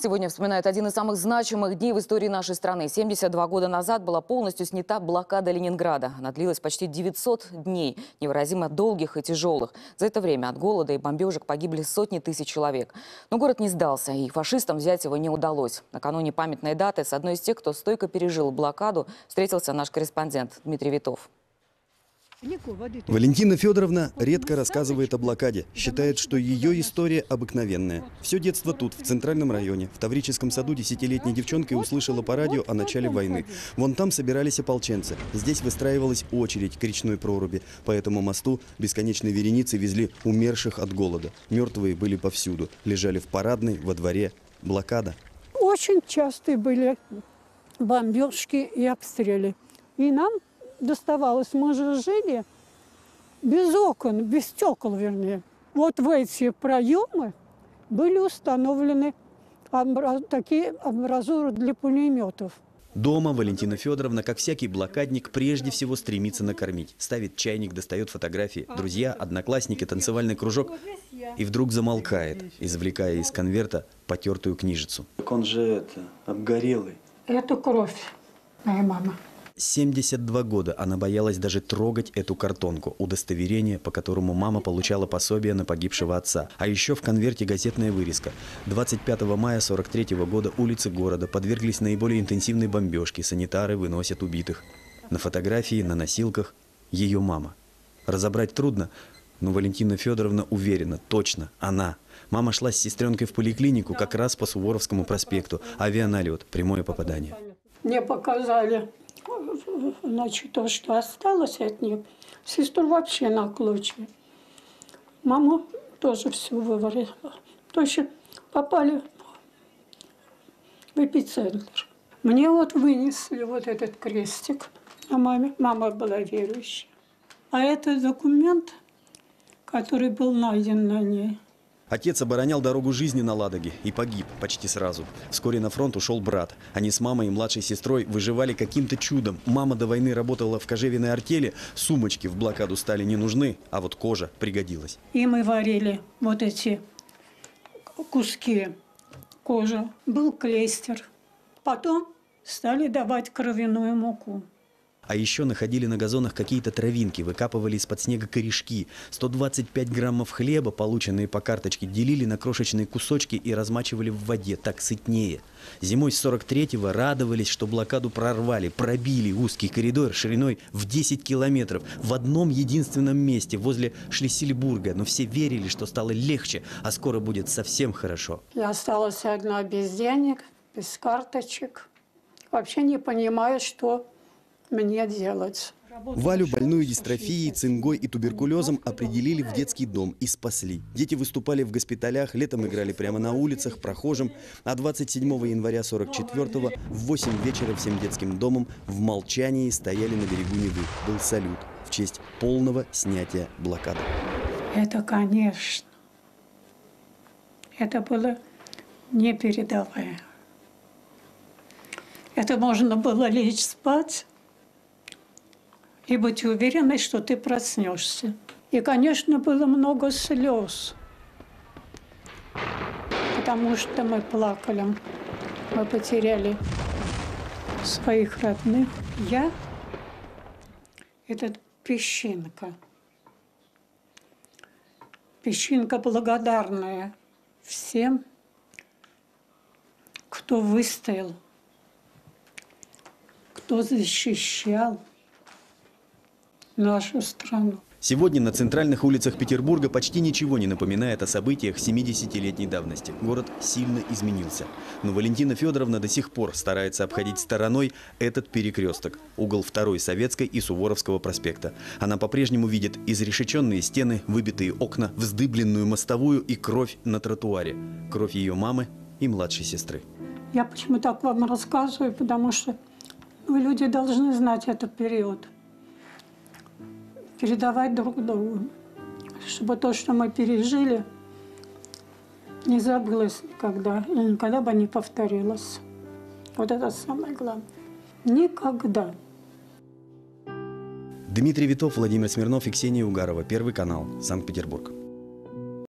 Сегодня вспоминают один из самых значимых дней в истории нашей страны. 72 года назад была полностью снята блокада Ленинграда. Она длилась почти 900 дней, невыразимо долгих и тяжелых. За это время от голода и бомбежек погибли сотни тысяч человек. Но город не сдался, и фашистам взять его не удалось. Накануне памятной даты с одной из тех, кто стойко пережил блокаду, встретился наш корреспондент Дмитрий Витов. Валентина Федоровна редко рассказывает о блокаде. Считает, что ее история обыкновенная. Все детство тут, в центральном районе. В Таврическом саду десятилетней девчонкой услышала по радио о начале войны. Вон там собирались ополченцы. Здесь выстраивалась очередь к речной проруби. По этому мосту бесконечной вереницы везли умерших от голода. Мертвые были повсюду. Лежали в парадной, во дворе. Блокада. Очень частые были бомбежки и обстрелы. И нам доставалось, мы же жили без окон, без стекол, вернее. Вот в эти проемы были установлены такие амбразуры для пулеметов. Дома Валентина Федоровна, как всякий блокадник, прежде всего стремится накормить. Ставит чайник, достает фотографии. Друзья, одноклассники, танцевальный кружок. И вдруг замолкает, извлекая из конверта потертую книжицу. Так он же это, обгорелый. Это кровь моя мама. 72 года она боялась даже трогать эту картонку, удостоверение, по которому мама получала пособие на погибшего отца. А еще в конверте газетная вырезка. 25 мая 43 года улицы города подверглись наиболее интенсивной бомбежке. Санитары выносят убитых. На фотографии, на носилках ее мама. Разобрать трудно, но Валентина Федоровна уверена, точно, она. Мама шла с сестренкой в поликлинику как раз по Суворовскому проспекту. Авианалет, прямое попадание. Мне показали, значит, то, что осталось от них. Сестру вообще на клочья. Маму тоже все выварила. То есть попали в эпицентр. Мне вот вынесли вот этот крестик на маме. Мама была верующая. А это документ, который был найден на ней. Отец оборонял дорогу жизни на Ладоге и погиб почти сразу. Вскоре на фронт ушел брат. Они с мамой и младшей сестрой выживали каким-то чудом. Мама до войны работала в кожевенной артели, сумочки в блокаду стали не нужны, а вот кожа пригодилась. И мы варили вот эти куски кожи. Был клейстер. Потом стали давать кровяную муку. А еще находили на газонах какие-то травинки, выкапывали из-под снега корешки. 125 граммов хлеба, полученные по карточке, делили на крошечные кусочки и размачивали в воде, так сытнее. Зимой с 43-го радовались, что блокаду прорвали, пробили узкий коридор шириной в 10 километров в одном единственном месте, возле Шлиссельбурга. Но все верили, что стало легче, а скоро будет совсем хорошо. Я осталась одна без денег, без карточек. Вообще не понимаю, что мне делать. Валю, больную дистрофией, цингой и туберкулезом, определили в детский дом и спасли. Дети выступали в госпиталях, летом играли прямо на улицах, прохожим. А 27 января 44-го в 8 вечера всем детским домом в молчании стояли на берегу Невы. Был салют в честь полного снятия блокады. Это, конечно, это было непередаваемо. Это можно было лечь спать и быть уверенной, что ты проснешься. И, конечно, было много слез, потому что мы плакали, мы потеряли своих родных. Я – это песчинка. Песчинка благодарная всем, кто выстоял, кто защищал нашу страну. Сегодня на центральных улицах Петербурга почти ничего не напоминает о событиях 70-летней давности. Город сильно изменился. Но Валентина Федоровна до сих пор старается обходить стороной этот перекресток. Угол второй Советской и Суворовского проспекта. Она по-прежнему видит изрешеченные стены, выбитые окна, вздыбленную мостовую и кровь на тротуаре. Кровь ее мамы и младшей сестры. Я почему так вам рассказываю, потому что люди, должны знать этот период. Передавать друг другу, чтобы то, что мы пережили, не забылось никогда и никогда бы не повторилось. Вот это самое главное. Никогда. Дмитрий Витов, Владимир Смирнов и Ксения Угарова. Первый канал. Санкт-Петербург.